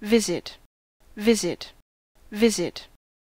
visit, visit, visit.